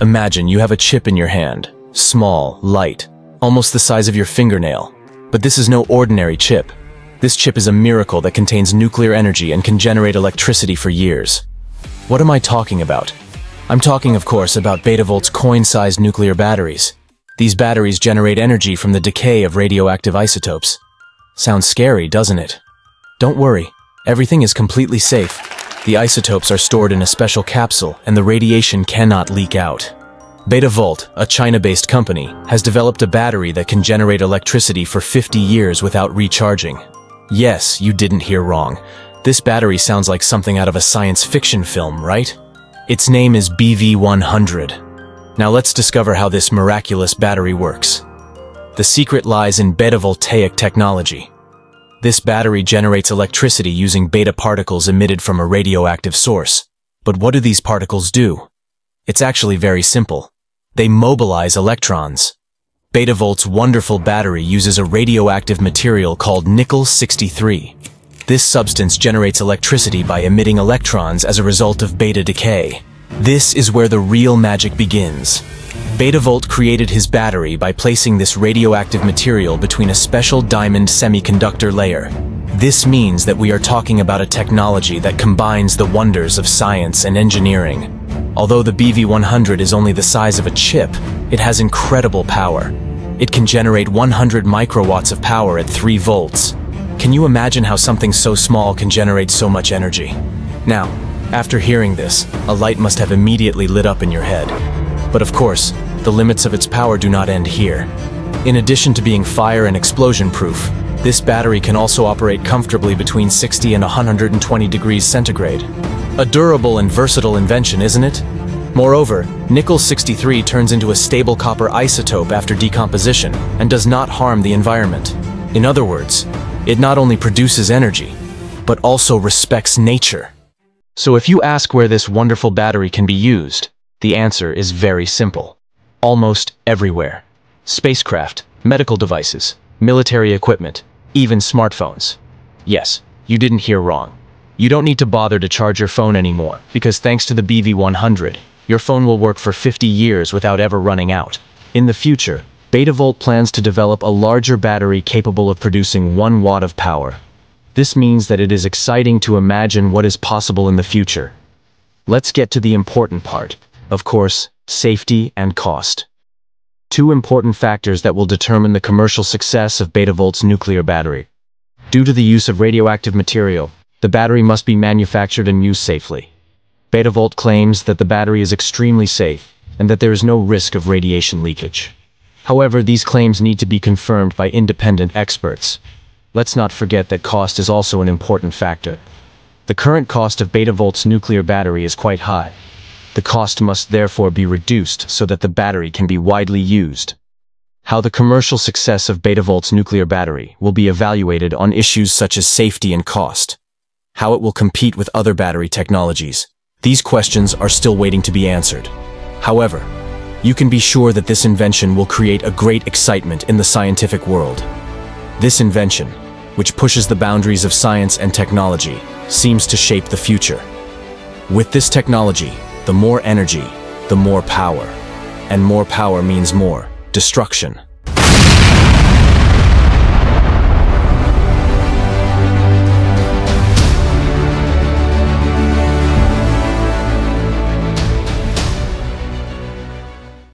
Imagine you have a chip in your hand. Small, light, almost the size of your fingernail. But this is no ordinary chip. This chip is a miracle that contains nuclear energy and can generate electricity for years. What am I talking about? I'm talking, of course, about Betavolt's coin-sized nuclear batteries. These batteries generate energy from the decay of radioactive isotopes. Sounds scary, doesn't it? Don't worry, everything is completely safe. The isotopes are stored in a special capsule and the radiation cannot leak out. Betavolt, a China-based company, has developed a battery that can generate electricity for 50 years without recharging. Yes, you didn't hear wrong. This battery sounds like something out of a science fiction film, right? Its name is BV100. Now let's discover how this miraculous battery works. The secret lies in beta-voltaic technology. This battery generates electricity using beta particles emitted from a radioactive source. But what do these particles do? It's actually very simple. They mobilize electrons. Betavolt's wonderful battery uses a radioactive material called nickel-63. This substance generates electricity by emitting electrons as a result of beta decay. This is where the real magic begins. Betavolt created his battery by placing this radioactive material between a special diamond semiconductor layer. This means that we are talking about a technology that combines the wonders of science and engineering. Although the BV100 is only the size of a chip, it has incredible power. It can generate 100 microwatts of power at 3 volts. Can you imagine how something so small can generate so much energy? Now, after hearing this, a light must have immediately lit up in your head. But of course, the limits of its power do not end here. In addition to being fire and explosion proof, this battery can also operate comfortably between 60 and 120 degrees centigrade. A durable and versatile invention, isn't it? Moreover, nickel-63 turns into a stable copper isotope after decomposition and does not harm the environment. In other words, it not only produces energy, but also respects nature. So if you ask where this wonderful battery can be used, the answer is very simple. Almost everywhere. Spacecraft, medical devices, military equipment, even smartphones. Yes, you didn't hear wrong. You don't need to bother to charge your phone anymore, because thanks to the BV100, your phone will work for 50 years without ever running out. In the future, Betavolt plans to develop a larger battery capable of producing 1 watt of power. This means that it is exciting to imagine what is possible in the future. Let's get to the important part. Of course, safety and cost. Two important factors that will determine the commercial success of Betavolt's nuclear battery. Due to the use of radioactive material, the battery must be manufactured and used safely. Betavolt claims that the battery is extremely safe and that there is no risk of radiation leakage. However, these claims need to be confirmed by independent experts. Let's not forget that cost is also an important factor. The current cost of Betavolt's nuclear battery is quite high, the cost must therefore be reduced so that the battery can be widely used. How the commercial success of Betavolt's nuclear battery will be evaluated on issues such as safety and cost. How it will compete with other battery technologies. These questions are still waiting to be answered. However, you can be sure that this invention will create a great excitement in the scientific world. This invention, which pushes the boundaries of science and technology, seems to shape the future. With this technology, the more energy, the more power. And more power means more destruction.